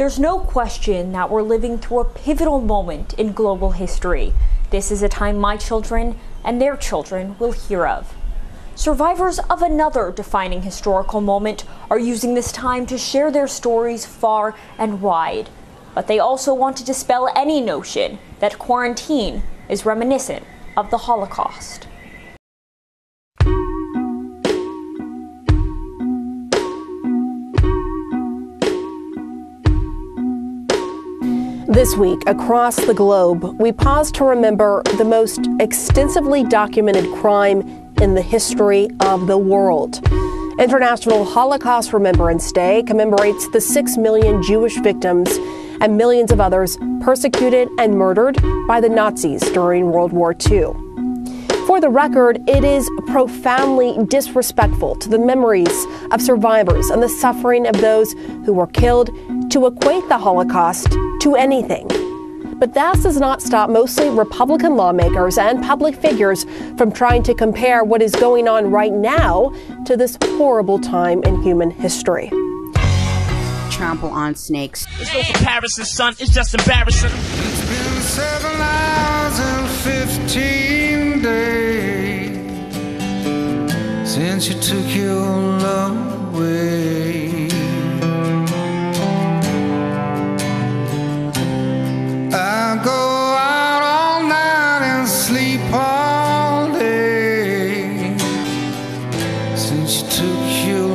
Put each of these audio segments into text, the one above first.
There's no question that we're living through a pivotal moment in global history. This is a time my children and their children will hear of. Survivors of another defining historical moment are using this time to share their stories far and wide. But they also want to dispel any notion that quarantine is reminiscent of the Holocaust. This week, across the globe, we pause to remember the most extensively documented crime in the history of the world. International Holocaust Remembrance Day commemorates the six million Jewish victims and millions of others persecuted and murdered by the Nazis during World War II. For the record, it is profoundly disrespectful to the memories of survivors and the suffering of those who were killed to equate the Holocaust to anything. But that does not stop mostly Republican lawmakers and public figures from trying to compare what is going on right now to this horrible time in human history. Trample on snakes. There's no comparison, son. It's just embarrassing. It's been seven hours and fifteen days since you took your love away. You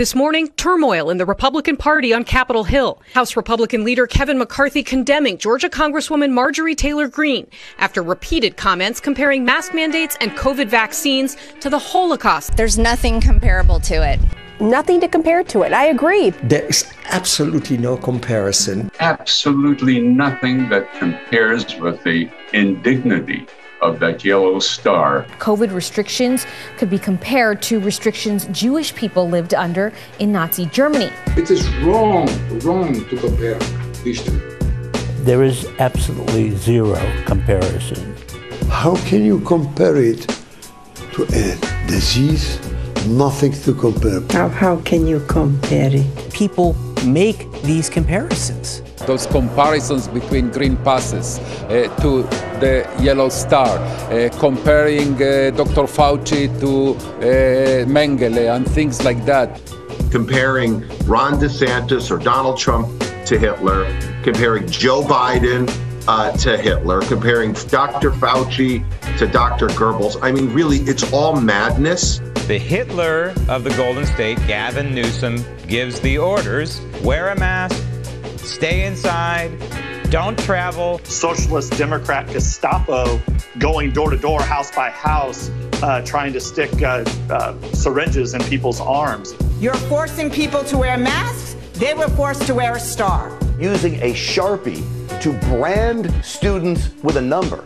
This morning, turmoil in the Republican Party on Capitol Hill. House Republican leader Kevin McCarthy condemning Georgia Congresswoman Marjorie Taylor Greene after repeated comments comparing mask mandates and COVID vaccines to the Holocaust. There's nothing comparable to it. Nothing to compare to it. I agree. There is absolutely no comparison. absolutely nothing that compares with the indignity of that yellow star. COVID restrictions could be compared to restrictions Jewish people lived under in Nazi Germany. It is wrong, wrong to compare these two. There is absolutely zero comparison. How can you compare it to a disease? Nothing to compare. How, how can you compare it? People make these comparisons. Those comparisons between green passes uh, to the yellow star, uh, comparing uh, Dr. Fauci to uh, Mengele and things like that. Comparing Ron DeSantis or Donald Trump to Hitler, comparing Joe Biden uh, to Hitler, comparing Dr. Fauci to Dr. Goebbels. I mean, really, it's all madness. The Hitler of the Golden State, Gavin Newsom, gives the orders wear a mask, stay inside, don't travel. Socialist Democrat Gestapo going door to door, house by house, uh, trying to stick uh, uh, syringes in people's arms. You're forcing people to wear masks, they were forced to wear a star. Using a Sharpie to brand students with a number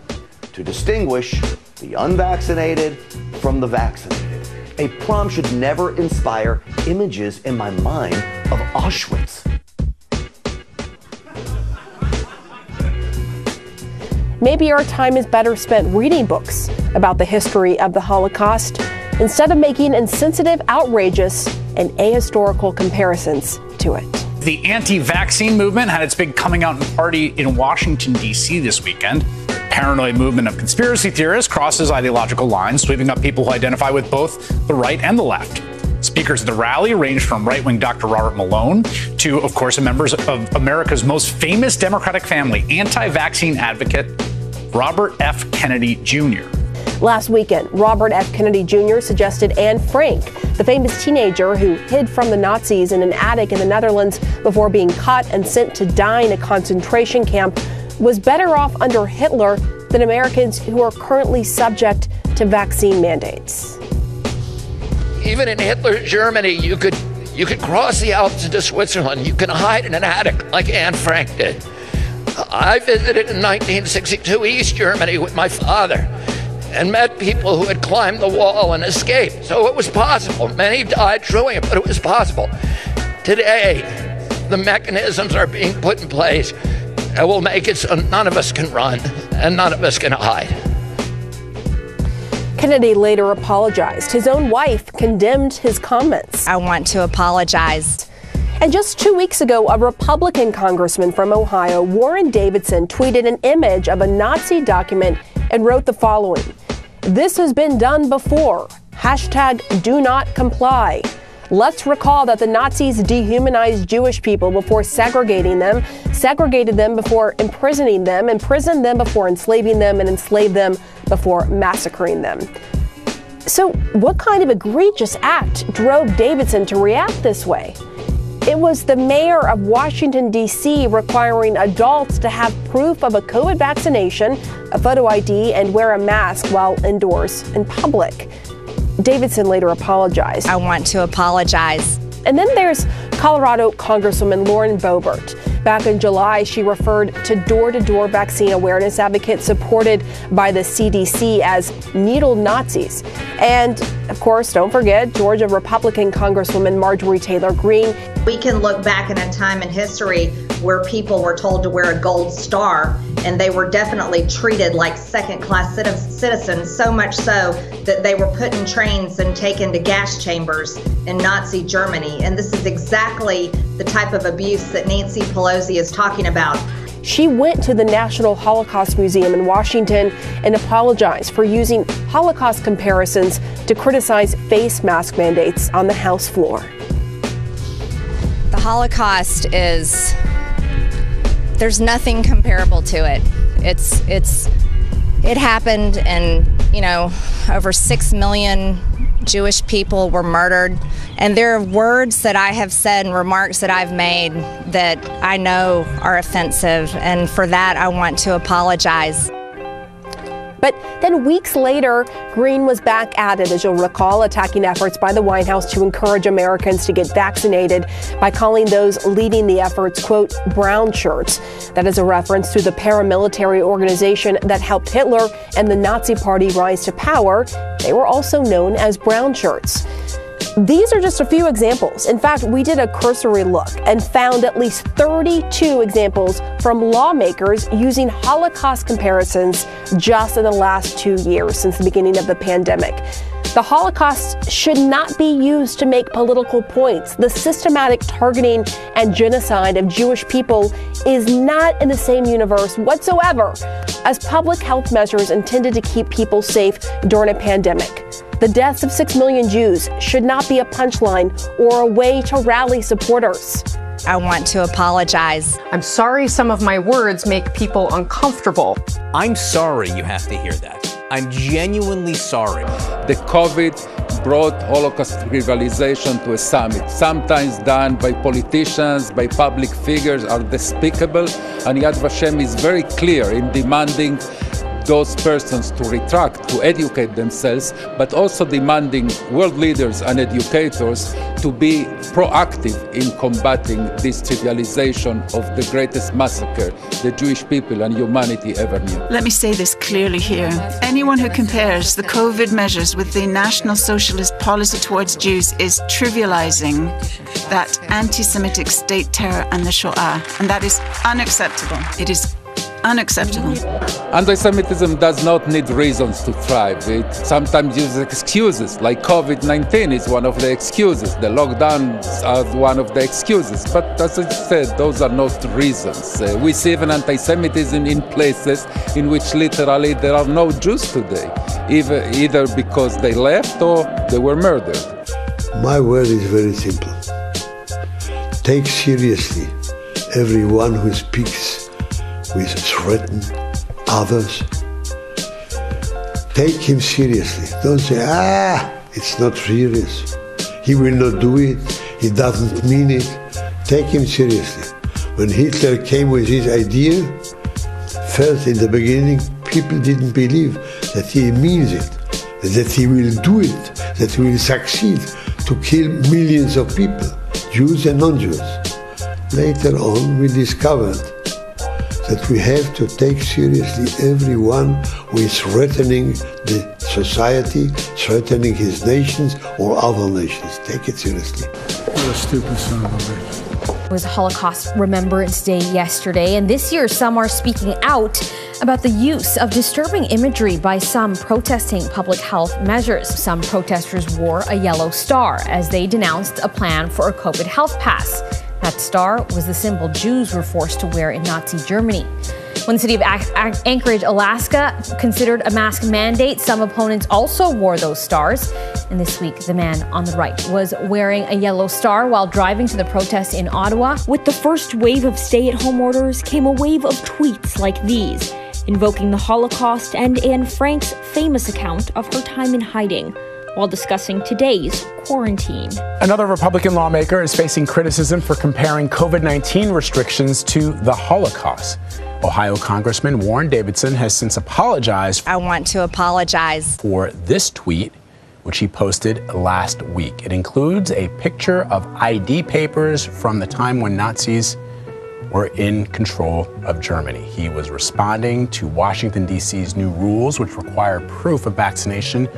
to distinguish the unvaccinated from the vaccinated. A prom should never inspire images in my mind of Auschwitz. Maybe our time is better spent reading books about the history of the Holocaust instead of making insensitive, outrageous, and ahistorical comparisons to it. The anti vaccine movement had its big coming out party in Washington, D.C. this weekend. Paranoid movement of conspiracy theorists crosses ideological lines, sweeping up people who identify with both the right and the left. Speakers at the rally ranged from right wing Dr. Robert Malone to, of course, members of America's most famous Democratic family, anti vaccine advocate Robert F. Kennedy Jr. Last weekend, Robert F. Kennedy Jr. suggested Anne Frank, the famous teenager who hid from the Nazis in an attic in the Netherlands before being caught and sent to die in a concentration camp, was better off under Hitler than Americans who are currently subject to vaccine mandates. Even in Hitler's Germany, you could you could cross the Alps into Switzerland. You can hide in an attic like Anne Frank did. I visited in 1962 East Germany with my father and met people who had climbed the wall and escaped. So it was possible. Many died doing it, but it was possible. Today, the mechanisms are being put in place that will make it so none of us can run and none of us can hide. Kennedy later apologized. His own wife condemned his comments. I want to apologize. And just two weeks ago, a Republican congressman from Ohio, Warren Davidson, tweeted an image of a Nazi document and wrote the following This has been done before. Hashtag do not comply. Let's recall that the Nazis dehumanized Jewish people before segregating them, segregated them before imprisoning them, imprisoned them before enslaving them, and enslaved them before massacring them. So, what kind of egregious act drove Davidson to react this way? It was the mayor of Washington, D.C., requiring adults to have proof of a COVID vaccination, a photo ID, and wear a mask while indoors in public. Davidson later apologized. I want to apologize. And then there's Colorado Congresswoman Lauren Boebert. Back in July, she referred to door to door vaccine awareness advocates supported by the CDC as needle Nazis. And of course, don't forget Georgia Republican Congresswoman Marjorie Taylor Greene. We can look back in a time in history where people were told to wear a gold star and they were definitely treated like second class citizens, so much so that they were put in trains and taken to gas chambers in Nazi Germany. And this is exactly the type of abuse that Nancy Pelosi is talking about. She went to the National Holocaust Museum in Washington and apologized for using Holocaust comparisons to criticize face mask mandates on the House floor. The Holocaust is there's nothing comparable to it. It's it's it happened and you know over 6 million Jewish people were murdered and there are words that I have said and remarks that I've made that I know are offensive and for that I want to apologize. But then weeks later, Greene was back at it, as you'll recall, attacking efforts by the White House to encourage Americans to get vaccinated by calling those leading the efforts, quote, brown shirts. That is a reference to the paramilitary organization that helped Hitler and the Nazi Party rise to power. They were also known as brown shirts. These are just a few examples. In fact, we did a cursory look and found at least 32 examples from lawmakers using Holocaust comparisons just in the last two years since the beginning of the pandemic. The Holocaust should not be used to make political points. The systematic targeting and genocide of Jewish people is not in the same universe whatsoever as public health measures intended to keep people safe during a pandemic. The deaths of 6 million Jews should not be a punchline or a way to rally supporters. I want to apologize. I'm sorry some of my words make people uncomfortable. I'm sorry you have to hear that. I'm genuinely sorry. The COVID brought Holocaust revitalization to a summit, sometimes done by politicians, by public figures, are despicable. And Yad Vashem is very clear in demanding those persons to retract, to educate themselves, but also demanding world leaders and educators to be proactive in combating this trivialization of the greatest massacre the Jewish people and humanity ever knew. Let me say this clearly here. Anyone who compares the COVID measures with the National Socialist policy towards Jews is trivializing that anti Semitic state terror and the Shoah, and that is unacceptable. It is unacceptable. Anti Semitism does not need reasons to thrive. It sometimes uses excuses, like COVID 19 is one of the excuses, the lockdowns are one of the excuses. But as I said, those are not reasons. Uh, we see even anti Semitism in places in which literally there are no Jews today, either, either because they left or they were murdered. My word is very simple. Take seriously everyone who speaks with threaten others. Take him seriously. Don't say, ah, it's not serious. He will not do it. He doesn't mean it. Take him seriously. When Hitler came with his idea, first in the beginning, people didn't believe that he means it, that he will do it, that he will succeed to kill millions of people, Jews and non-Jews. Later on, we discovered that we have to take seriously everyone who is threatening the society, threatening his nations or other nations. Take it seriously. What a stupid son of a bitch. It was Holocaust Remembrance Day yesterday, and this year some are speaking out about the use of disturbing imagery by some protesting public health measures. Some protesters wore a yellow star as they denounced a plan for a COVID health pass. That star was the symbol Jews were forced to wear in Nazi Germany. When the city of Anchorage, Alaska considered a mask mandate, some opponents also wore those stars. And this week, the man on the right was wearing a yellow star while driving to the protest in Ottawa. With the first wave of stay at home orders came a wave of tweets like these, invoking the Holocaust and Anne Frank's famous account of her time in hiding while discussing today's quarantine. Another Republican lawmaker is facing criticism for comparing COVID 19 restrictions to the Holocaust. Ohio Congressman Warren Davidson has since apologized. I want to apologize for this tweet, which he posted last week. It includes a picture of ID papers from the time when Nazis were in control of Germany. He was responding to Washington, D.C.'s new rules, which require proof of vaccination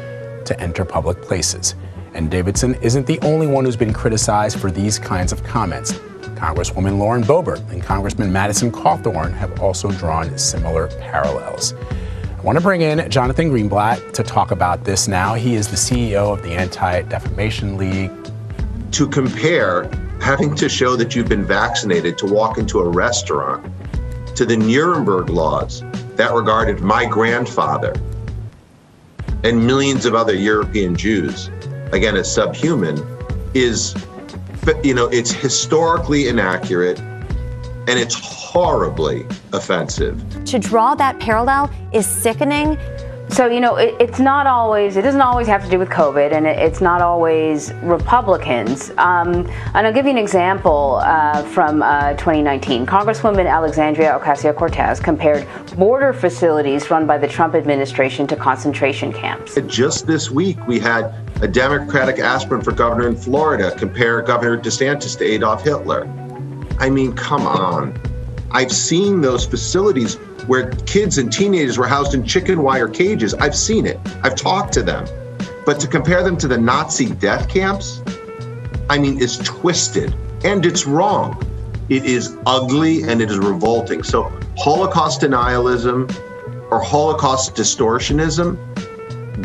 to enter public places. And Davidson isn't the only one who's been criticized for these kinds of comments. Congresswoman Lauren Boebert and Congressman Madison Cawthorn have also drawn similar parallels. I want to bring in Jonathan Greenblatt to talk about this now. He is the CEO of the Anti Defamation League. To compare having to show that you've been vaccinated to walk into a restaurant to the Nuremberg laws that regarded my grandfather and millions of other European Jews, again, as subhuman, is, you know, it's historically inaccurate and it's horribly offensive. To draw that parallel is sickening so, you know, it, it's not always, it doesn't always have to do with COVID, and it, it's not always Republicans. Um, and I'll give you an example uh, from uh, 2019. Congresswoman Alexandria Ocasio Cortez compared border facilities run by the Trump administration to concentration camps. Just this week, we had a Democratic aspirant for governor in Florida compare Governor DeSantis to Adolf Hitler. I mean, come on. I've seen those facilities where kids and teenagers were housed in chicken wire cages. I've seen it. I've talked to them. But to compare them to the Nazi death camps, I mean, it's twisted and it's wrong. It is ugly and it is revolting. So, Holocaust denialism or Holocaust distortionism,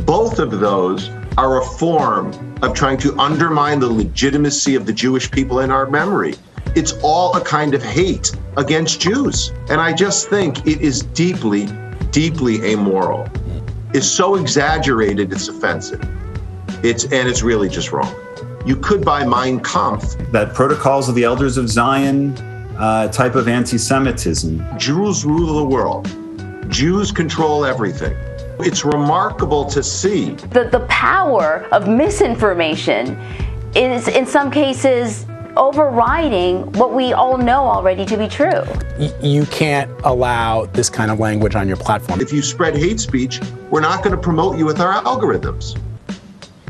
both of those are a form of trying to undermine the legitimacy of the Jewish people in our memory. It's all a kind of hate against Jews. And I just think it is deeply, deeply amoral. It's so exaggerated, it's offensive. It's and it's really just wrong. you could buy Mein Kampf. That protocols of the elders of Zion uh, type of anti Semitism. Jews rule the world, Jews control everything. It's remarkable to see. The, the power of misinformation is, in some cases, overriding what we all know already to be true. You can't allow this kind of language on your platform. If you spread hate speech, we're not going to promote you with our algorithms.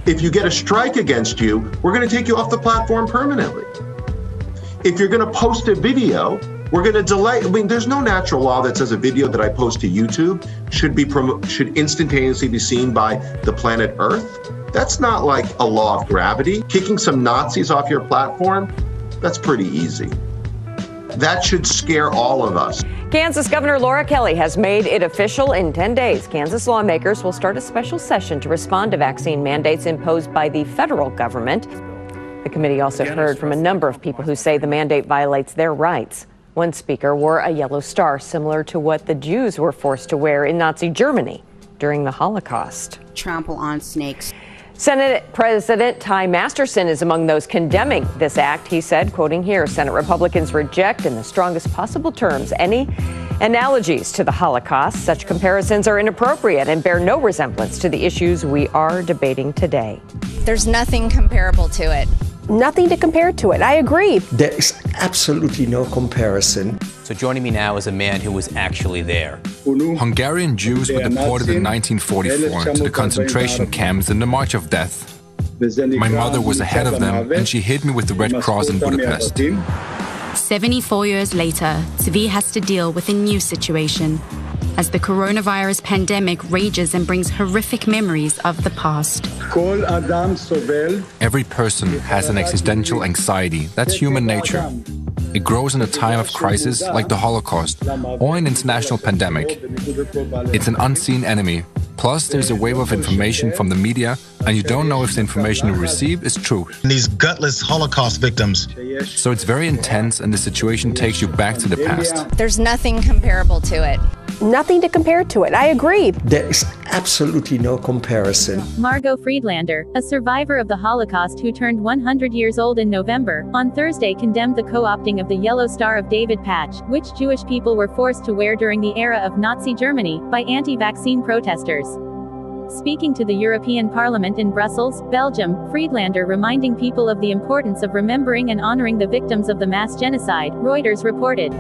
If you get a strike against you, we're going to take you off the platform permanently. If you're going to post a video, we're going to delay. I mean, there's no natural law that says a video that I post to YouTube should be promo- should instantaneously be seen by the planet Earth. That's not like a law of gravity. Kicking some Nazis off your platform, that's pretty easy. That should scare all of us. Kansas Governor Laura Kelly has made it official in 10 days. Kansas lawmakers will start a special session to respond to vaccine mandates imposed by the federal government. The committee also heard from a number of people who say the mandate violates their rights. One speaker wore a yellow star similar to what the Jews were forced to wear in Nazi Germany during the Holocaust. Trample on snakes. Senate President Ty Masterson is among those condemning this act. He said, quoting here, Senate Republicans reject in the strongest possible terms any analogies to the Holocaust. Such comparisons are inappropriate and bear no resemblance to the issues we are debating today. There's nothing comparable to it. Nothing to compare to it. I agree. There is absolutely no comparison. So joining me now is a man who was actually there. Hungarian Jews were deported in 1944 to the concentration camps in the March of Death. My mother was ahead of them and she hid me with the Red Cross in Budapest. 74 years later, Zvi has to deal with a new situation as the coronavirus pandemic rages and brings horrific memories of the past. Every person has an existential anxiety. That's human nature. It grows in a time of crisis like the Holocaust or an international pandemic. It's an unseen enemy. Plus, there's a wave of information from the media, and you don't know if the information you receive is true. These gutless Holocaust victims. So it's very intense, and the situation takes you back to the past. There's nothing comparable to it. Nothing to compare to it. I agree. There is absolutely no comparison. Margot Friedlander, a survivor of the Holocaust who turned 100 years old in November, on Thursday condemned the co opting of the Yellow Star of David patch, which Jewish people were forced to wear during the era of Nazi Germany, by anti vaccine protesters. Speaking to the European Parliament in Brussels, Belgium, Friedlander reminding people of the importance of remembering and honoring the victims of the mass genocide, Reuters reported.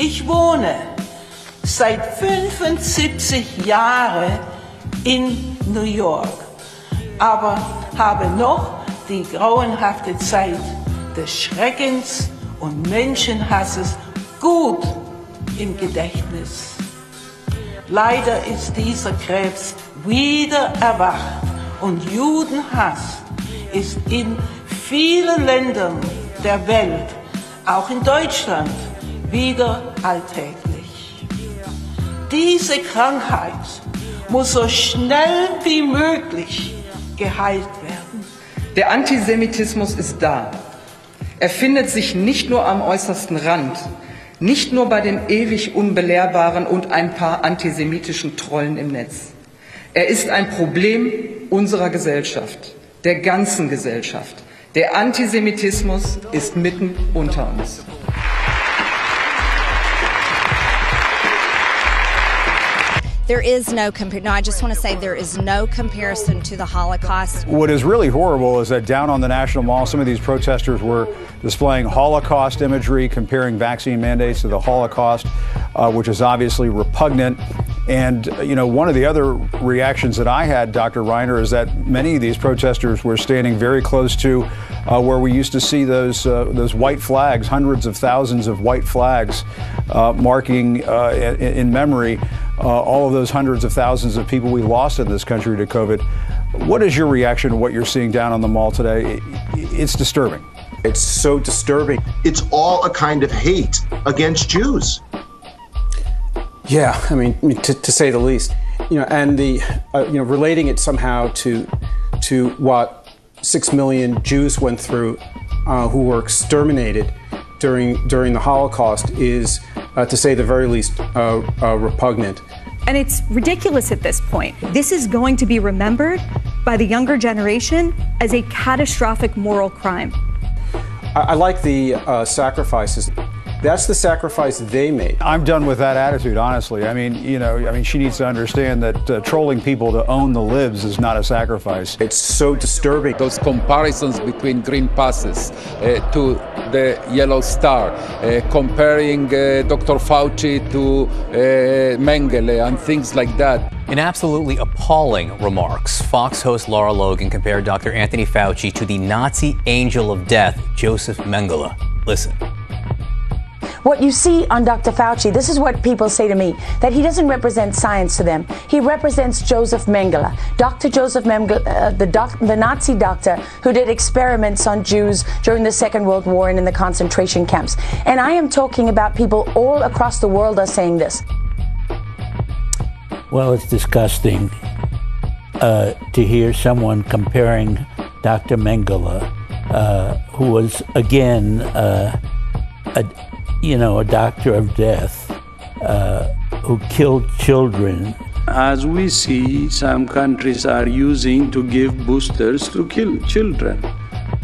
Ich wohne seit 75 Jahren in New York, aber habe noch die grauenhafte Zeit des Schreckens und Menschenhasses gut im Gedächtnis. Leider ist dieser Krebs wieder erwacht und Judenhass ist in vielen Ländern der Welt, auch in Deutschland, wieder alltäglich. Diese Krankheit muss so schnell wie möglich geheilt werden. Der Antisemitismus ist da. Er findet sich nicht nur am äußersten Rand, nicht nur bei den ewig Unbelehrbaren und ein paar antisemitischen Trollen im Netz. Er ist ein Problem unserer Gesellschaft, der ganzen Gesellschaft. Der Antisemitismus ist mitten unter uns. There is no compar- No, I just want to say there is no comparison to the Holocaust. What is really horrible is that down on the National Mall, some of these protesters were displaying Holocaust imagery, comparing vaccine mandates to the Holocaust, uh, which is obviously repugnant. And, you know, one of the other reactions that I had, Dr. Reiner, is that many of these protesters were standing very close to uh, where we used to see those, uh, those white flags, hundreds of thousands of white flags uh, marking uh, in memory uh, all of those hundreds of thousands of people we lost in this country to COVID. What is your reaction to what you're seeing down on the mall today? It's disturbing. It's so disturbing. It's all a kind of hate against Jews. Yeah, I mean, to, to say the least. You know, and the uh, you know relating it somehow to to what six million Jews went through uh, who were exterminated during during the Holocaust is, uh, to say the very least, uh, uh, repugnant. And it's ridiculous at this point. This is going to be remembered by the younger generation as a catastrophic moral crime. I, I like the uh, sacrifices. That's the sacrifice they made. I'm done with that attitude, honestly. I mean, you know, I mean, she needs to understand that uh, trolling people to own the libs is not a sacrifice. It's so disturbing. Those comparisons between green passes uh, to the yellow star, uh, comparing uh, Dr. Fauci to uh, Mengele and things like that. In absolutely appalling remarks, Fox host Lara Logan compared Dr. Anthony Fauci to the Nazi angel of death, Joseph Mengele. Listen. What you see on Dr. Fauci, this is what people say to me, that he doesn't represent science to them. He represents Joseph Mengele, Dr. Joseph Mengele, uh, the, doc, the Nazi doctor who did experiments on Jews during the Second World War and in the concentration camps. And I am talking about people all across the world are saying this. Well, it's disgusting uh, to hear someone comparing Dr. Mengele, uh, who was, again, uh, a, you know, a doctor of death uh, who killed children. As we see, some countries are using to give boosters to kill children.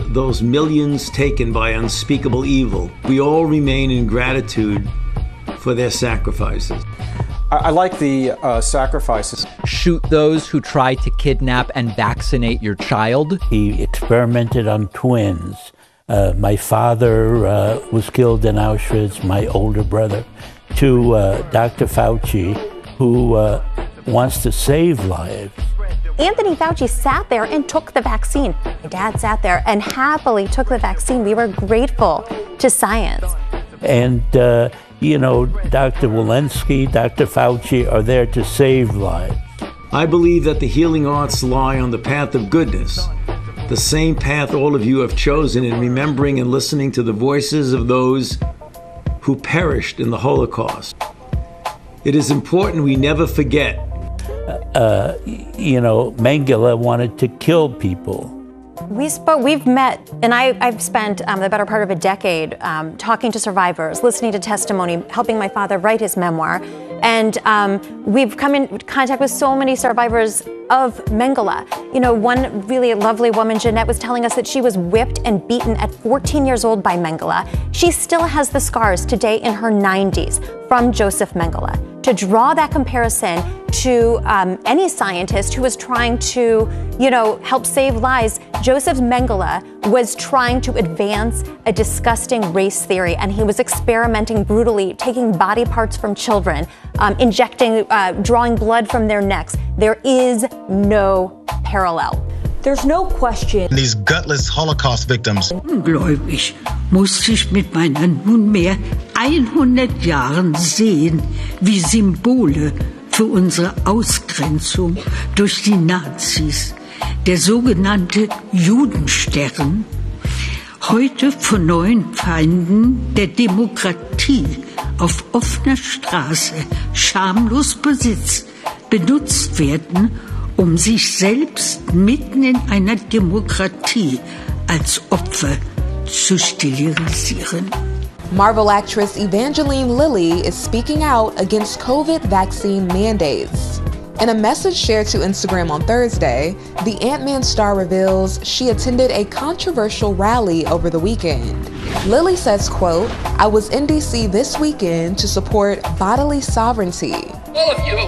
Those millions taken by unspeakable evil, we all remain in gratitude for their sacrifices. I, I like the uh, sacrifices. Shoot those who try to kidnap and vaccinate your child. He experimented on twins. Uh, my father uh, was killed in Auschwitz, my older brother, to uh, Dr. Fauci, who uh, wants to save lives. Anthony Fauci sat there and took the vaccine. My dad sat there and happily took the vaccine. We were grateful to science. And, uh, you know, Dr. Walensky, Dr. Fauci are there to save lives. I believe that the healing arts lie on the path of goodness the same path all of you have chosen in remembering and listening to the voices of those who perished in the Holocaust. It is important we never forget. Uh, you know, Mengele wanted to kill people. We spoke, we've met, and I, have spent um, the better part of a decade um, talking to survivors, listening to testimony, helping my father write his memoir. And um, we've come in contact with so many survivors of Mengele. You know, one really lovely woman, Jeanette, was telling us that she was whipped and beaten at 14 years old by Mengele. She still has the scars today in her 90s from Joseph Mengele. To draw that comparison to um, any scientist who was trying to, you know, help save lives, Joseph Mengele was trying to advance a disgusting race theory, and he was experimenting brutally, taking body parts from children, um, injecting, uh, drawing blood from their necks. There is no parallel. There's no question. These gutless Holocaust victims. Ungläubig musste ich mit meinen nunmehr 100 Jahren sehen, wie Symbole für unsere Ausgrenzung durch die Nazis, der sogenannte Judenstern, heute von neuen Feinden der Demokratie auf offener Straße schamlos besitzt, benutzt werden, um sich selbst mitten in einer Demokratie als Opfer zu stilisieren. Marvel actress Evangeline Lilly is speaking out against COVID vaccine mandates. In a message shared to Instagram on Thursday, the Ant Man star reveals she attended a controversial rally over the weekend. Lilly says, quote, I was in DC this weekend to support bodily sovereignty. All of you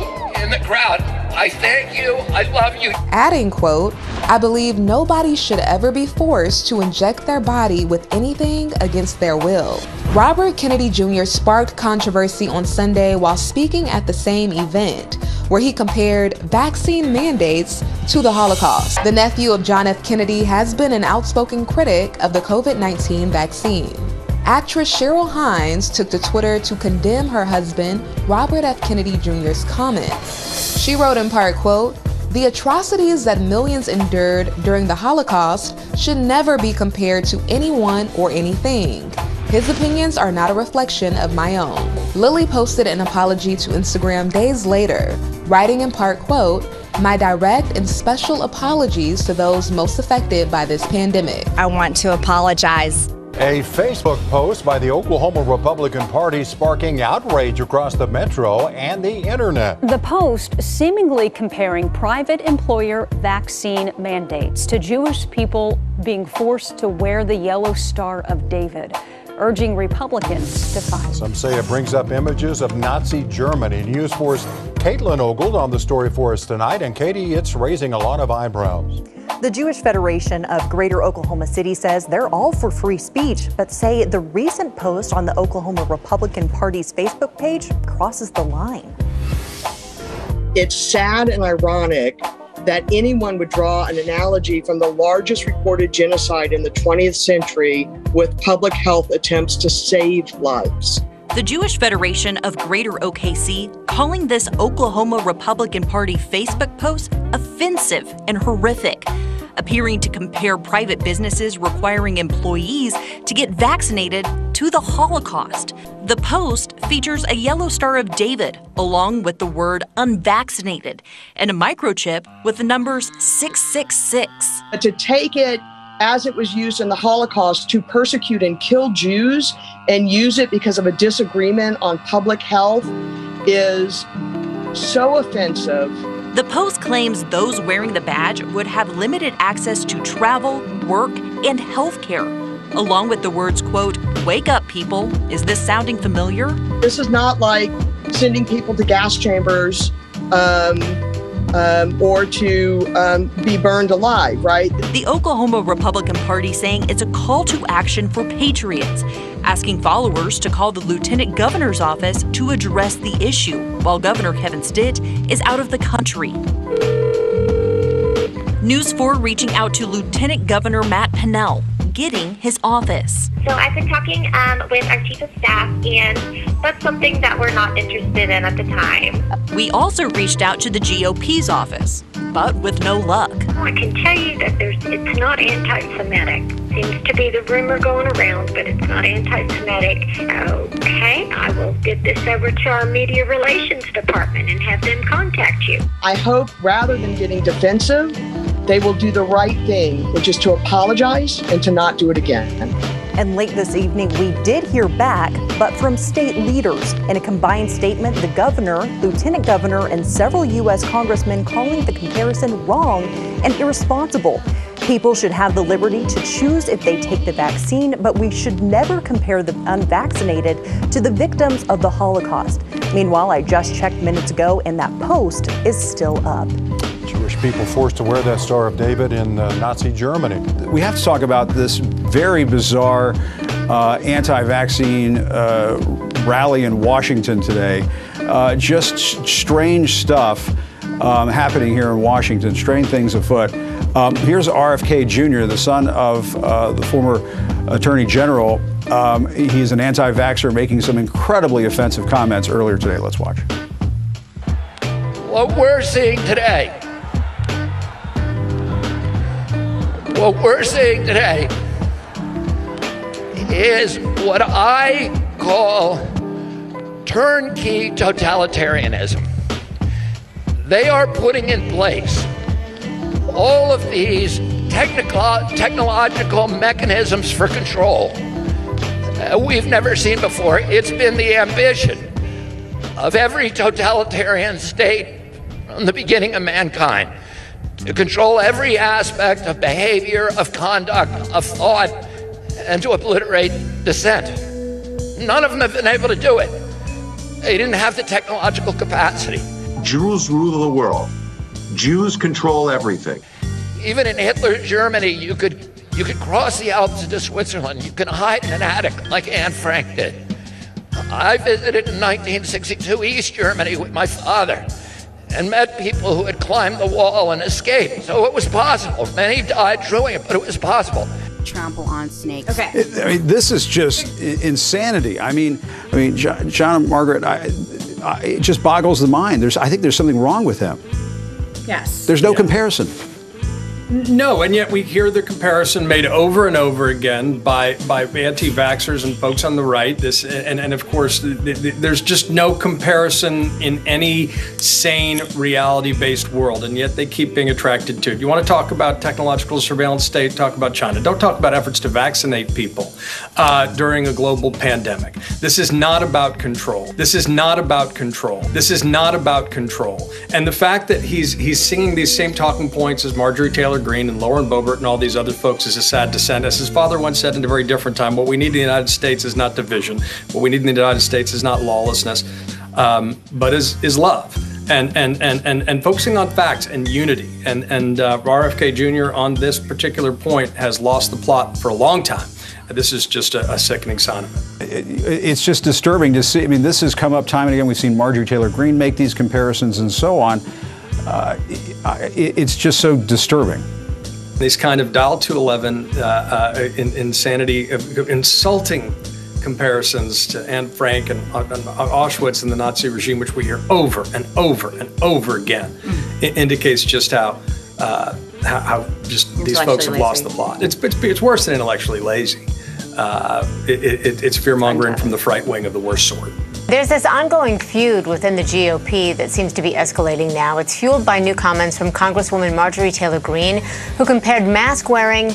in the crowd, I thank you, I love you. Adding, quote, I believe nobody should ever be forced to inject their body with anything against their will. Robert Kennedy Jr. sparked controversy on Sunday while speaking at the same event where he compared vaccine mandates to the Holocaust. The nephew of John F. Kennedy has been an outspoken critic of the COVID 19 vaccine. Actress Cheryl Hines took to Twitter to condemn her husband, Robert F. Kennedy Jr.'s comments. She wrote in part, quote, the atrocities that millions endured during the Holocaust should never be compared to anyone or anything. His opinions are not a reflection of my own. Lilly posted an apology to Instagram days later, writing in part, quote, My direct and special apologies to those most affected by this pandemic. I want to apologize. A Facebook post by the Oklahoma Republican Party sparking outrage across the metro and the internet. The post seemingly comparing private employer vaccine mandates to Jewish people being forced to wear the yellow Star of David, urging Republicans to fight. Some say it brings up images of Nazi Germany. News 4's Caitlin Ogle on the story for us tonight. And Katie, it's raising a lot of eyebrows. The Jewish Federation of Greater Oklahoma City says they're all for free speech, but say the recent post on the Oklahoma Republican Party's Facebook page crosses the line. It's sad and ironic that anyone would draw an analogy from the largest recorded genocide in the 20th century with public health attempts to save lives. The Jewish Federation of Greater OKC calling this Oklahoma Republican Party Facebook post offensive and horrific, appearing to compare private businesses requiring employees to get vaccinated to the Holocaust. The post features a yellow Star of David along with the word unvaccinated and a microchip with the numbers 666. To take it as it was used in the Holocaust to persecute and kill Jews and use it because of a disagreement on public health is so offensive. The Post claims those wearing the badge would have limited access to travel, work, and health care. Along with the words, quote, wake up, people. Is this sounding familiar? This is not like sending people to gas chambers um, um, or to um, be burned alive, right? The Oklahoma Republican Party saying it's a call to action for patriots, asking followers to call the lieutenant governor's office to address the issue while Governor Kevin Stitt is out of the country. News 4 reaching out to Lieutenant Governor Matt Pinnell, getting his office. So I've been talking um, with our chief of staff, and that's something that we're not interested in at the time. We also reached out to the GOP's office, but with no luck. I can tell you that there's it's not anti-Semitic. Seems to be the rumor going around, but it's not anti-Semitic. Okay, I will get this over to our media relations department and have them contact you. I hope rather than getting defensive, they will do the right thing, which is to apologize and to not do it again. And late this evening, we did hear back, but from state leaders. In a combined statement, the governor, lieutenant governor, and several U.S. congressmen calling the comparison wrong and irresponsible. People should have the liberty to choose if they take the vaccine, but we should never compare the unvaccinated to the victims of the Holocaust. Meanwhile, I just checked minutes ago, and that post is still up. Jewish people forced to wear that Star of David in uh, Nazi Germany. We have to talk about this very bizarre uh, anti vaccine uh, rally in Washington today. Uh, just strange stuff um, happening here in Washington, strange things afoot. Um, here's RFK Jr., the son of uh, the former Attorney General. Um, he's an anti vaxxer making some incredibly offensive comments earlier today. Let's watch. What we're seeing today what we're seeing today is what I call turnkey totalitarianism. They are putting in place all of these technical, technological mechanisms for control uh, we've never seen before. It's been the ambition of every totalitarian state from the beginning of mankind to control every aspect of behavior, of conduct, of thought, and to obliterate dissent. None of them have been able to do it. They didn't have the technological capacity. Jews rule the world. Jews control everything. Even in Hitler's Germany, you could you could cross the Alps into Switzerland. You can hide in an attic like Anne Frank did. I visited in 1962 East Germany with my father and met people who had climbed the wall and escaped. So it was possible. Many died doing it, but it was possible. Trample on snakes. Okay. It, I mean, this is just insanity. I mean, I mean, John, John and Margaret, I, I, it just boggles the mind. There's, I think there's something wrong with him. Yes. There's no comparison. No, and yet we hear the comparison made over and over again by by anti-vaxxers and folks on the right. This and, and of course, the, the, there's just no comparison in any sane reality-based world, and yet they keep being attracted to it. You want to talk about technological surveillance state? Talk about China. Don't talk about efforts to vaccinate people uh, during a global pandemic. This is not about control. This is not about control. This is not about control. And the fact that he's he's singing these same talking points as Marjorie Taylor Greene and Lauren Boebert and all these other folks is a sad descent. As his father once said in a very different time, what we need in the United States is not division. What we need in the United States is not lawlessness, um, but is, is love. And, and, and, and, and focusing on facts and unity. And, and uh, RFK Jr. on this particular point has lost the plot for a long time. This is just a, a sickening sign of it. It's just disturbing to see. I mean, this has come up time and again. We've seen Marjorie Taylor Greene make these comparisons and so on. Uh, it's just so disturbing. These kind of dial to 11 uh, uh, in, insanity, insulting comparisons to Anne Frank and, and, Auschwitz and the Nazi regime, which we hear over and over and over again, mm. indicates just how. Uh, how, how, just these folks have lazy. lost the plot. It's, it's, it's worse than intellectually lazy. Uh, it, it, it's fear mongering from the fright wing of the worst sort. There's this ongoing feud within the GOP that seems to be escalating now. It's fueled by new comments from Congresswoman Marjorie Taylor Greene, who compared mask wearing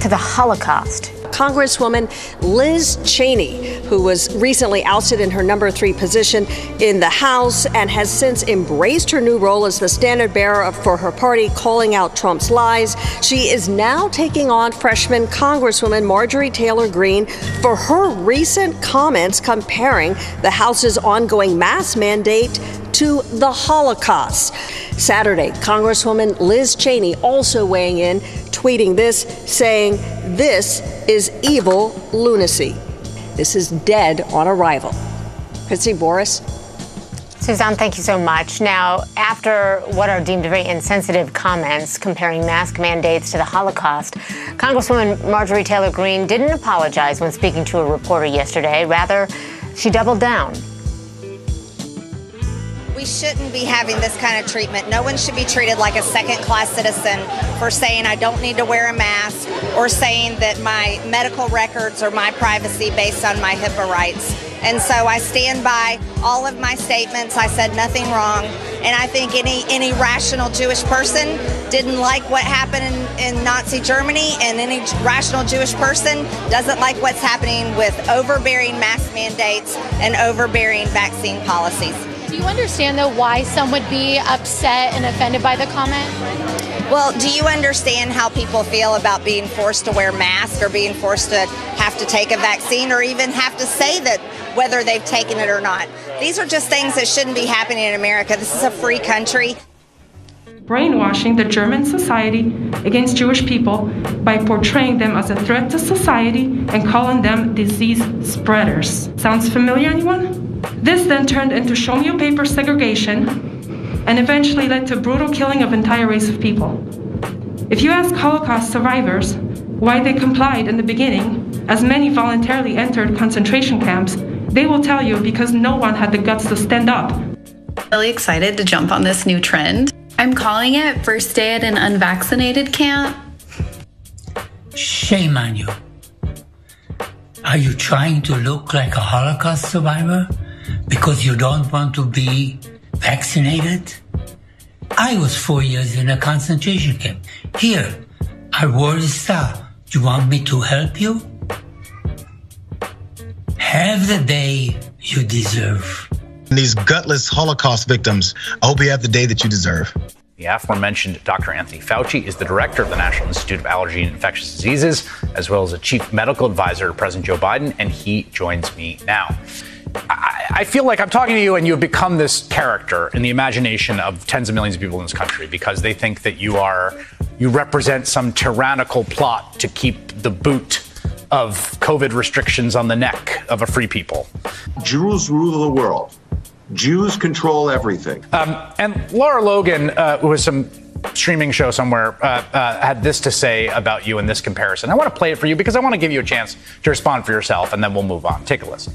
to the Holocaust. Congresswoman Liz Cheney, who was recently ousted in her number three position in the House and has since embraced her new role as the standard bearer for her party, calling out Trump's lies. She is now taking on freshman Congresswoman Marjorie Taylor Greene for her recent comments comparing the House's ongoing mass mandate to the Holocaust. Saturday, Congresswoman Liz Cheney also weighing in, tweeting this, saying, This is evil lunacy. This is dead on arrival. Christy Boris. Suzanne, thank you so much. Now, after what are deemed very insensitive comments comparing mask mandates to the Holocaust, Congresswoman Marjorie Taylor Greene didn't apologize when speaking to a reporter yesterday. Rather, she doubled down we shouldn't be having this kind of treatment. No one should be treated like a second class citizen for saying I don't need to wear a mask or saying that my medical records are my privacy based on my HIPAA rights. And so I stand by all of my statements. I said nothing wrong. And I think any, any rational Jewish person didn't like what happened in, in Nazi Germany, and any rational Jewish person doesn't like what's happening with overbearing mask mandates and overbearing vaccine policies. Do you understand, though, why some would be upset and offended by the comment? Well, do you understand how people feel about being forced to wear masks or being forced to have to take a vaccine or even have to say that whether they've taken it or not? These are just things that shouldn't be happening in America. This is a free country. Brainwashing the German society against Jewish people by portraying them as a threat to society and calling them disease spreaders. Sounds familiar, anyone? This then turned into show paper segregation and eventually led to brutal killing of entire race of people. If you ask Holocaust survivors why they complied in the beginning, as many voluntarily entered concentration camps, they will tell you because no one had the guts to stand up. Really excited to jump on this new trend. I'm calling it first day at an unvaccinated camp. Shame on you. Are you trying to look like a Holocaust survivor? Because you don't want to be vaccinated? I was four years in a concentration camp. Here, I wore is star. Do you want me to help you? Have the day you deserve. These gutless Holocaust victims, I hope you have the day that you deserve. The aforementioned Dr. Anthony Fauci is the director of the National Institute of Allergy and Infectious Diseases, as well as a chief medical advisor to President Joe Biden, and he joins me now. I, I, feel like I'm talking to you and you have become this character in the imagination of tens of millions of people in this country because they think that you are you represent some tyrannical plot to keep the boot of COVID restrictions on the neck of a free people. Jews rule the world. Jews control everything. Um, and Lara Logan, uh, who was some streaming show somewhere, uh, uh, had this to say about you in this comparison. I want to play it for you because I want to give you a chance to respond for yourself, and then we'll move on. Take a listen.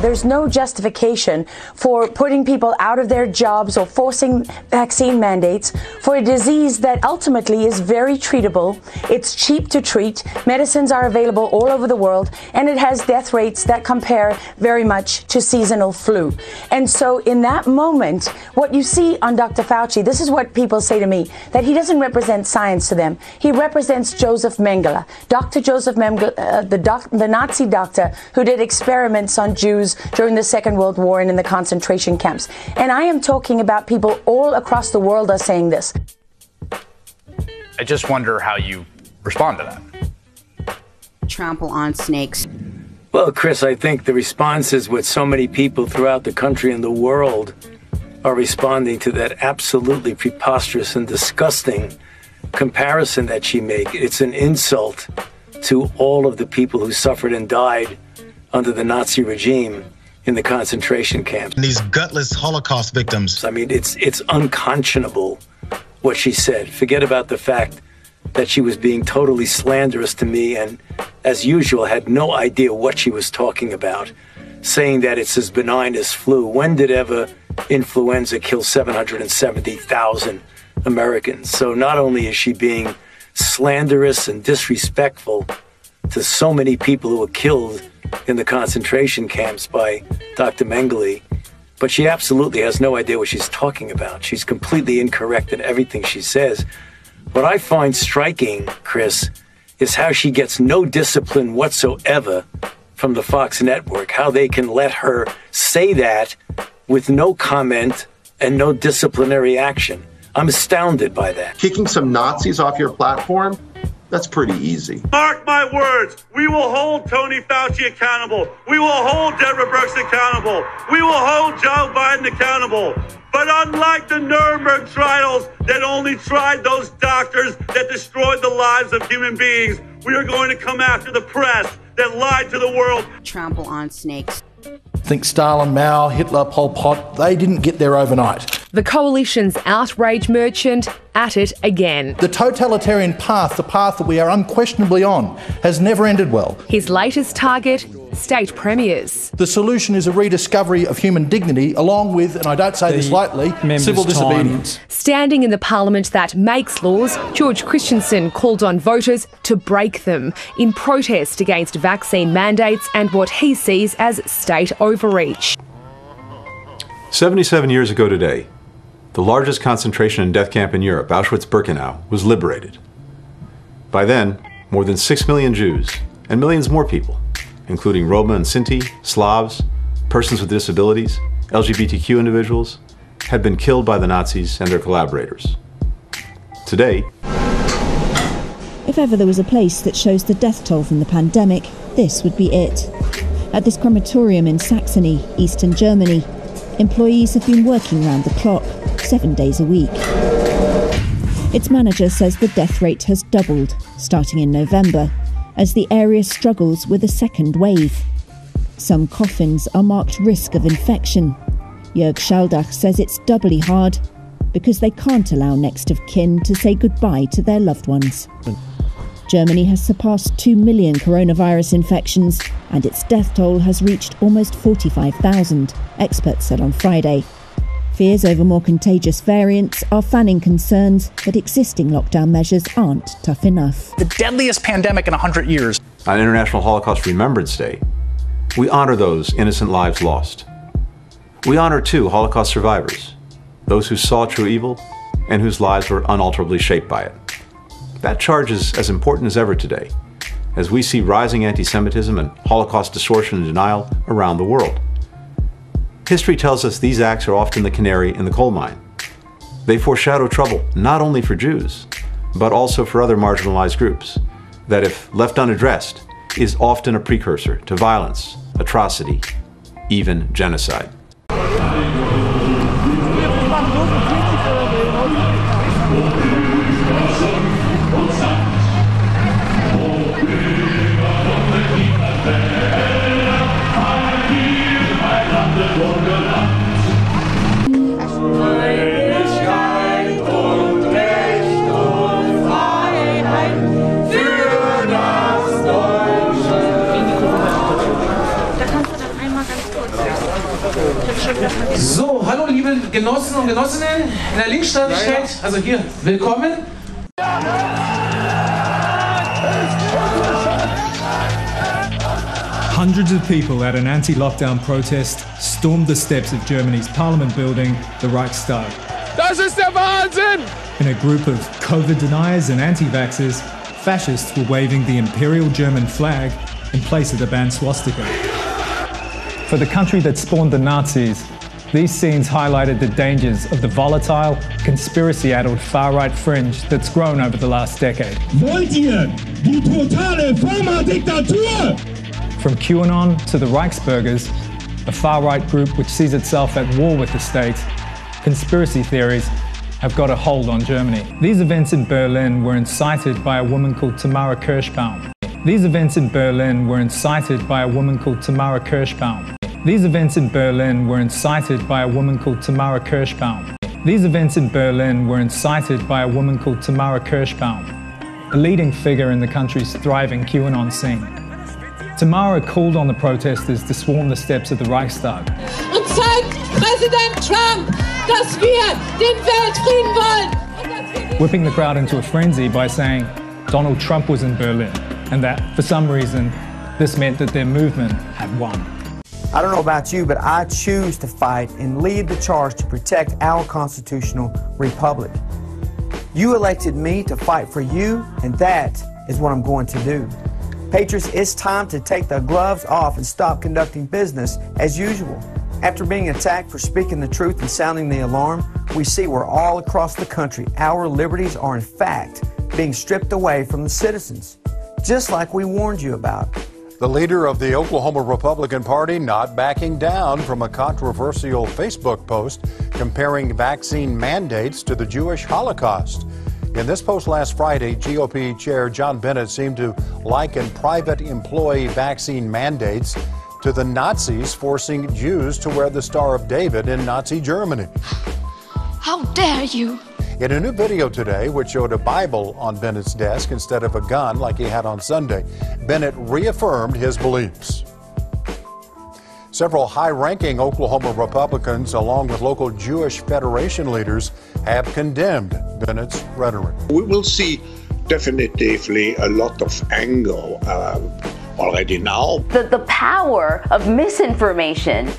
There's no justification for putting people out of their jobs or forcing vaccine mandates for a disease that ultimately is very treatable. It's cheap to treat. Medicines are available all over the world, and it has death rates that compare very much to seasonal flu. And so, in that moment, what you see on Dr. Fauci, this is what people say to me that he doesn't represent science to them. He represents Joseph Mengele, Dr. Joseph Mengele, uh, the, doc, the Nazi doctor who did experiments on Jews during the Second World War and in the concentration camps. And I am talking about people all across the world are saying this. I just wonder how you respond to that. Trample on snakes. Well, Chris, I think the response is what so many people throughout the country and the world are responding to that absolutely preposterous and disgusting comparison that she made. It's an insult to all of the people who suffered and died under the Nazi regime in the concentration camps. And these gutless Holocaust victims. I mean, it's it's unconscionable what she said. Forget about the fact that she was being totally slanderous to me and as usual had no idea what she was talking about, saying that it's as benign as flu. When did ever influenza kill 770,000 Americans? So not only is she being slanderous and disrespectful to so many people who were killed in the concentration camps by Dr. Mengele, but she absolutely has no idea what she's talking about. She's completely incorrect in everything she says. What I find striking, Chris, is how she gets no discipline whatsoever from the Fox network, how they can let her say that with no comment and no disciplinary action. I'm astounded by that. Kicking some Nazis off your platform? That's pretty easy. Mark my words. We will hold Tony Fauci accountable. We will hold Deborah Birx accountable. We will hold Joe Biden accountable. But unlike the Nuremberg trials that only tried those doctors that destroyed the lives of human beings, we are going to come after the press that lied to the world. Trample on snakes. Think Stalin, Mao, Hitler, Pol Pot, they didn't get there overnight. The coalition's outrage merchant at it again. The totalitarian path, the path that we are unquestionably on, has never ended well. His latest target state premiers. The solution is a rediscovery of human dignity, along with, and I don't say the this lightly, civil disobedience. Time. Standing in the parliament that makes laws, George Christensen called on voters to break them in protest against vaccine mandates and what he sees as state overreach. 77 years ago today, the largest concentration and death camp in Europe, Auschwitz Birkenau, was liberated. By then, more than 6 million Jews and millions more people, including Roma and Sinti, Slavs, persons with disabilities, LGBTQ individuals, had been killed by the Nazis and their collaborators. Today, if ever there was a place that shows the death toll from the pandemic, this would be it. At this crematorium in Saxony, eastern Germany, employees have been working round the clock, seven days a week. Its manager says the death rate has doubled, starting in November, as the area struggles with a second wave. Some coffins are marked risk of infection. Jörg Schaldach says it's doubly hard because they can't allow next of kin to say goodbye to their loved ones. Germany has surpassed 2 million coronavirus infections and its death toll has reached almost 45,000, experts said on Friday. Fears over more contagious variants are fanning concerns that existing lockdown measures aren't tough enough. The deadliest pandemic in 100 years. On International Holocaust Remembrance Day, we honor those innocent lives lost. We honor, too, Holocaust survivors, those who saw true evil and whose lives were unalterably shaped by it. That charge is as important as ever today, as we see rising anti Semitism and Holocaust distortion and denial around the world. History tells us these acts are often the canary in the coal mine. They foreshadow trouble not only for Jews, but also for other marginalized groups, that if left unaddressed, is often a precursor to violence, atrocity, even genocide. Genossinnen in der Linksständigkeit. Also hier, willkommen. Hundreds of people at an anti lockdown protest stormed the steps of Germany's parliament building, the Reichstag. Das ist der Wahnsinn! In a group of COVID deniers and anti vaxxers, fascists were waving the Imperial German flag in place of the banned swastika. For the country that spawned the Nazis, these scenes highlighted the dangers of the volatile, conspiracy addled far right fringe that's grown over the last decade. Wollt ihr die totale Firma-Diktatur? From QAnon to the Reichsbürgers, a far right group which sees itself at war with the state, conspiracy theories have got a hold on Germany. These events in Berlin were incited by a woman called Tamara Kirschbaum. These events in Berlin were incited by a woman called Tamara Kirschbaum. These events in Berlin were incited by a woman called Tamara Kirschbaum. These events in Berlin were incited by a woman called Tamara Kirschbaum, a leading figure in the country's thriving QAnon scene. Tamara called on the protesters to swarm the steps of the Reichstag. Und zeigt Präsident Trump, dass wir den Weltfrieden wollen. whipping the crowd into a frenzy by saying Donald Trump was in Berlin and that, for some reason, this meant that their movement had won. I don't know about you, but I choose to fight and lead the charge to protect our constitutional republic. You elected me to fight for you, and that is what I'm going to do. Patriots, it's time to take the gloves off and stop conducting business as usual. After being attacked for speaking the truth and sounding the alarm, we see where all across the country our liberties are in fact being stripped away from the citizens, just like we warned you about. The leader of the Oklahoma Republican Party not backing down from a controversial Facebook post comparing vaccine mandates to the Jewish Holocaust. In this post last Friday, GOP Chair John Bennett seemed to liken private employee vaccine mandates to the Nazis forcing Jews to wear the Star of David in Nazi Germany. How dare you? In a new video today, which showed a Bible on Bennett's desk instead of a gun like he had on Sunday, Bennett reaffirmed his beliefs. Several high ranking Oklahoma Republicans, along with local Jewish Federation leaders, have condemned Bennett's rhetoric. We will see definitively a lot of anger uh, already now. The, the power of misinformation.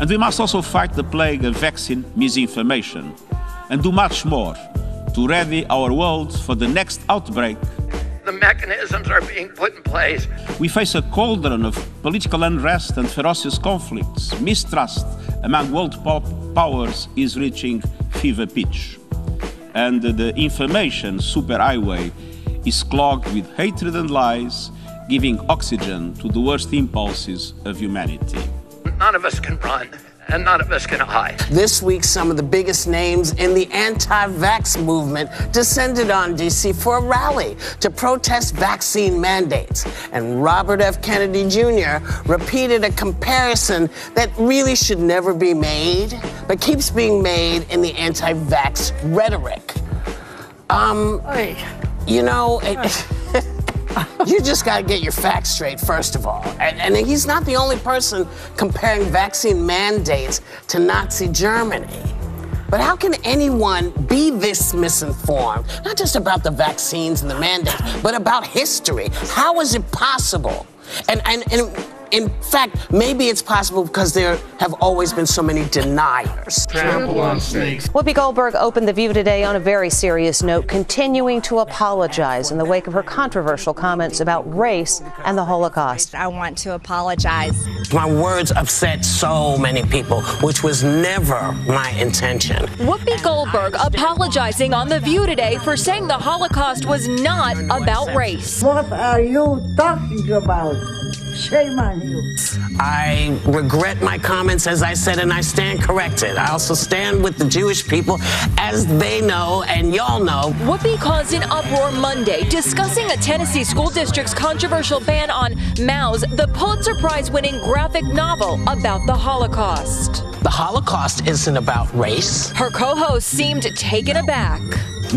And we must also fight the plague of vaccine misinformation and do much more to ready our world for the next outbreak. The mechanisms are being put in place. We face a cauldron of political unrest and ferocious conflicts. Mistrust among world pop powers is reaching fever pitch. And the information superhighway is clogged with hatred and lies, giving oxygen to the worst impulses of humanity. None of us can run, and none of us can hide. This week, some of the biggest names in the anti vax movement descended on D.C. for a rally to protest vaccine mandates. And Robert F. Kennedy Jr. repeated a comparison that really should never be made, but keeps being made in the anti vax rhetoric. Um, you know, it, you just got to get your facts straight, first of all. And, and he's not the only person comparing vaccine mandates to Nazi Germany. But how can anyone be this misinformed? Not just about the vaccines and the mandates, but about history. How is it possible? And, and, and in fact, maybe it's possible because there have always been so many deniers. Trample on snakes. Whoopi Goldberg opened The View today on a very serious note, continuing to apologize in the wake of her controversial comments about race and the Holocaust. I want to apologize. My words upset so many people, which was never my intention. Whoopi Goldberg apologizing on The View today for saying the Holocaust was not about race. What are you talking about? Shame on you. I regret my comments, as I said, and I stand corrected. I also stand with the Jewish people, as they know and y'all know. Whoopi caused an uproar Monday discussing a Tennessee school district's controversial ban on Maus, the Pulitzer Prize winning graphic novel about the Holocaust. The Holocaust isn't about race. Her co host seemed taken aback.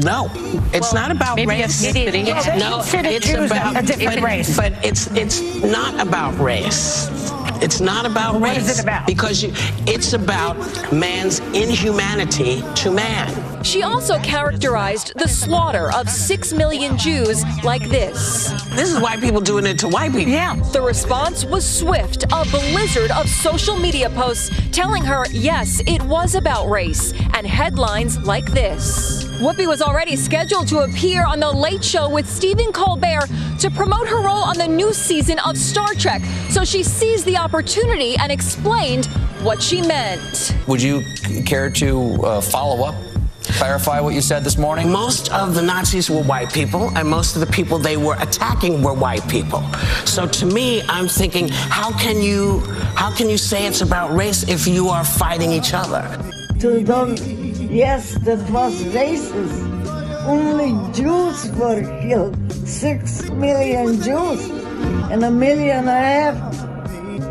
No, it's Well, not about race. It's, no, it's about a different it- race. But it's it's not about race. It's not about race. is it about? Because you, it's about man's inhumanity to man. She also characterized the slaughter of six million Jews like this. This is white people doing it to white people. Yeah. The response was swift, a blizzard of social media posts telling her, yes, it was about race, and headlines like this. Whoopi was already scheduled to appear on The Late Show with Stephen Colbert to promote her role on the new season of Star Trek, so she seized the opportunity and explained what she meant. Would you care to uh, follow up? Clarify what you said this morning? Most of the Nazis were white people, and most of the people they were attacking were white people. So to me, I'm thinking, how can you how can you say it's about race if you are fighting each other? To those, yes, that was racist. Only Jews were killed. Six million Jews and a million and a half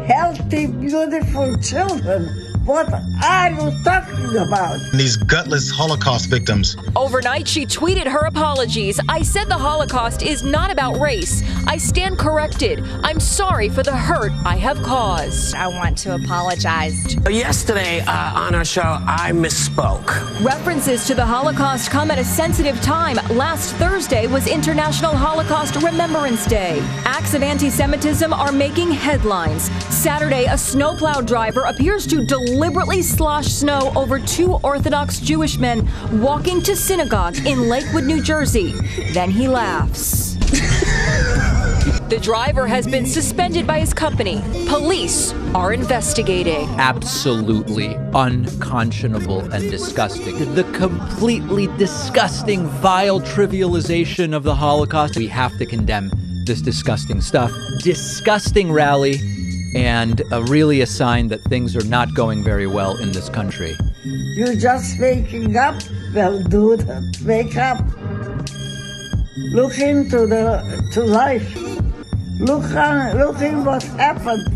healthy, beautiful children. What are you talking about? These gutless Holocaust victims. Overnight, she tweeted her apologies. I said the Holocaust is not about race. I stand corrected. I'm sorry for the hurt I have caused. I want to apologize. Yesterday uh, on our show, I misspoke. References to the Holocaust come at a sensitive time. Last Thursday was International Holocaust Remembrance Day. Acts of anti Semitism are making headlines. Saturday, a snowplow driver appears to deliberately slosh snow over two Orthodox Jewish men walking to synagogue in Lakewood, New Jersey. Then he laughs. The driver has been suspended by his company. Police are investigating. Absolutely unconscionable and disgusting. The completely disgusting, vile trivialization of the Holocaust. We have to condemn this disgusting stuff. Disgusting rally, and a really a sign that things are not going very well in this country. You just waking up? Well, do that. Wake up. Look into the to life. Look on, look in what happened.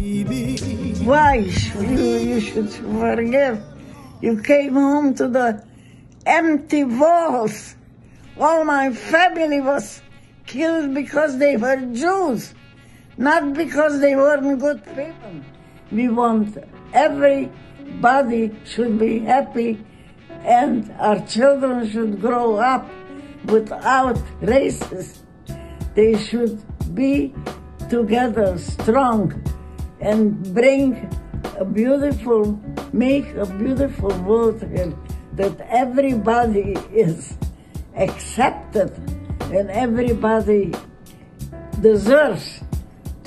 Why you, you should forgive? You came home to the empty walls. All my family was killed because they were Jews, not because they weren't good people. We want everybody should be happy and our children should grow up without races. They should be together strong and bring a beautiful, make a beautiful world here that everybody is accepted and everybody deserves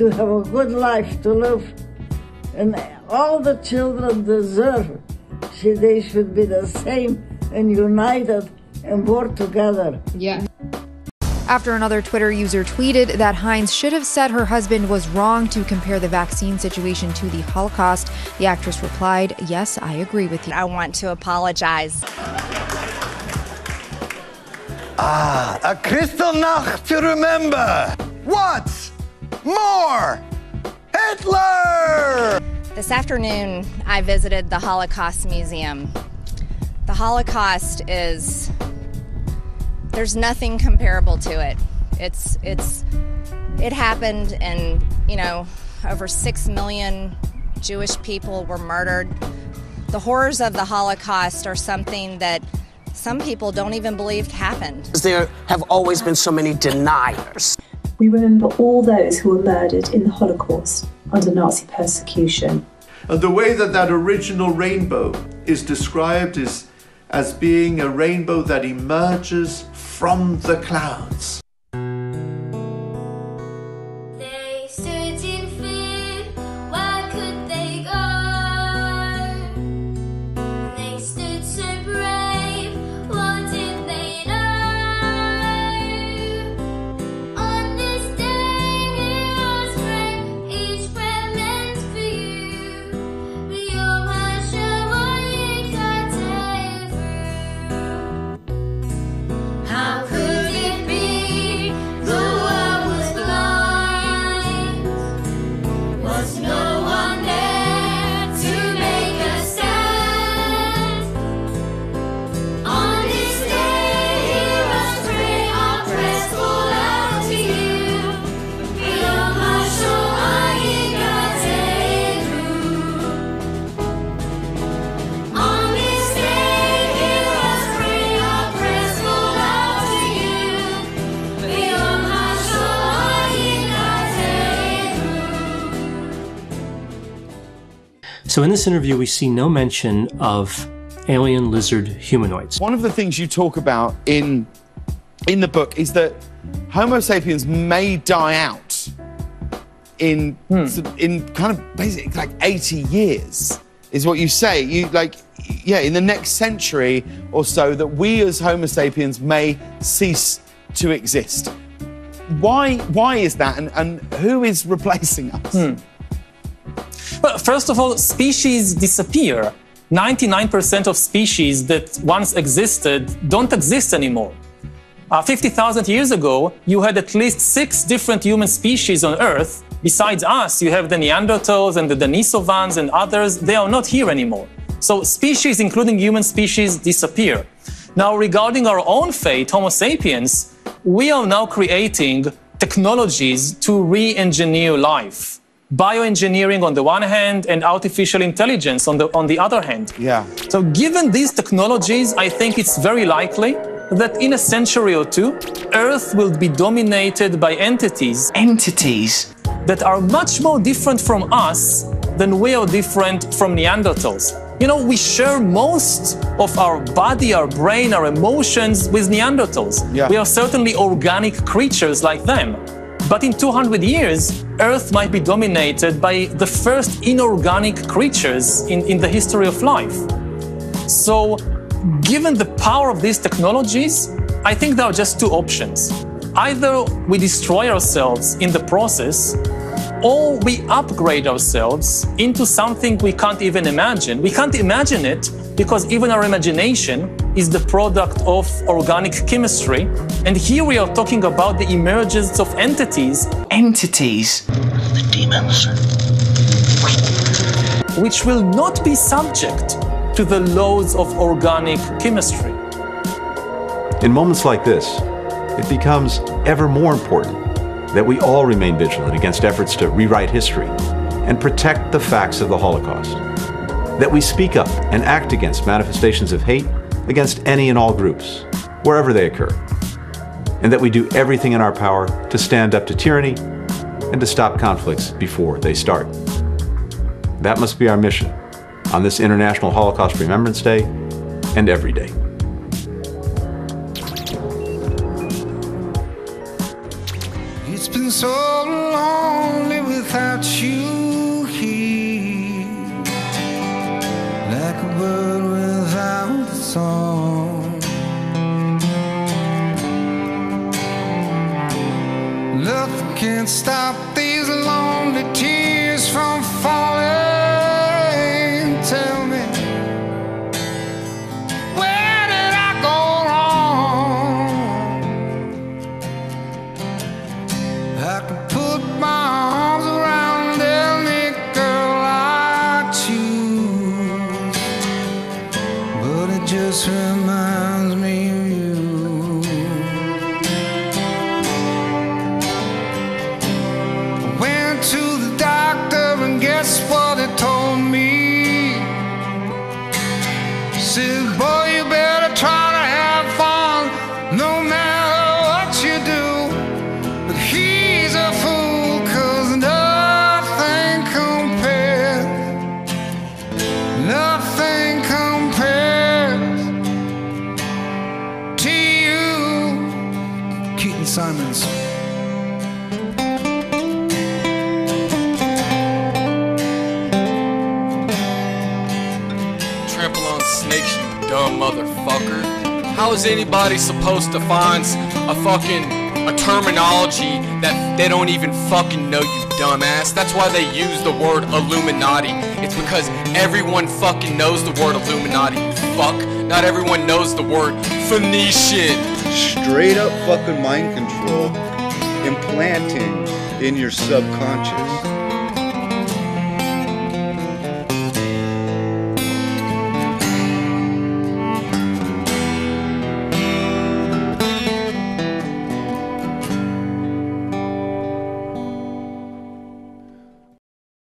to have a good life to live. And all the children deserve, she- they should be the same and united and work together. Yeah. After another Twitter user tweeted that Hines should have said her husband was wrong to compare the vaccine situation to the Holocaust, the actress replied, Yes, I agree with you. I want to apologize. Ah, a crystal Nacht to remember. What? More? Hitler! This afternoon, I visited the Holocaust Museum. The Holocaust is there's nothing comparable to it. It's it's it happened and, you know, over 6 million Jewish people were murdered. The horrors of the Holocaust are something that some people don't even believe happened. There have always been so many deniers. We remember all those who were murdered in the Holocaust under Nazi persecution. And the way that that original rainbow is described is as being a rainbow that emerges from the clouds. So in this interview, we see no mention of alien lizard humanoids. One of the things you talk about in in the book is that Homo sapiens may die out in hmm. in kind of basically like 80 years is what you say. You like yeah, in the next century or so that we as Homo sapiens may cease to exist. Why why is that and, and who is replacing us? Hmm. Well, first of all, species disappear. 99% of species that once existed don't exist anymore. Uh, 50,000 years ago, you had at least six different human species on Earth. Besides us, you have the Neanderthals and the Denisovans and others. They are not here anymore. So species, including human species, disappear. Now, regarding our own fate, Homo sapiens, we are now creating technologies to re-engineer life. Bioengineering on the one hand and artificial intelligence on the, on the other hand. Yeah. So given these technologies, I think it's very likely that in a century or two, Earth will be dominated by entities. Entities? That are much more different from us than we are different from Neanderthals. You know, we share most of our body, our brain, our emotions with Neanderthals. Yeah. We are certainly organic creatures like them. But in 200 years, Earth might be dominated by the first inorganic creatures in, in the history of life. So, given the power of these technologies, I think there are just two options. Either we destroy ourselves in the process, or we upgrade ourselves into something we can't even imagine. We can't imagine it because even our imagination is the product of organic chemistry. And here we are talking about the emergence of entities. Entities. The demons. Which will not be subject to the laws of organic chemistry. In moments like this, it becomes ever more important that we all remain vigilant against efforts to rewrite history and protect the facts of the Holocaust. That we speak up and act against manifestations of hate against any and all groups, wherever they occur. And that we do everything in our power to stand up to tyranny and to stop conflicts before they start. That must be our mission on this International Holocaust Remembrance Day and every day. So lonely without you here, like a bird without a song. Nothing can stop these lonely tears from falling. Supposed a fucking a terminology that they don't even fucking know, you dumbass? That's why they use the word Illuminati. It's because everyone fucking knows the word Illuminati, fuck. Not everyone knows the word Phoenician. straight up fucking mind control implanting in your subconscious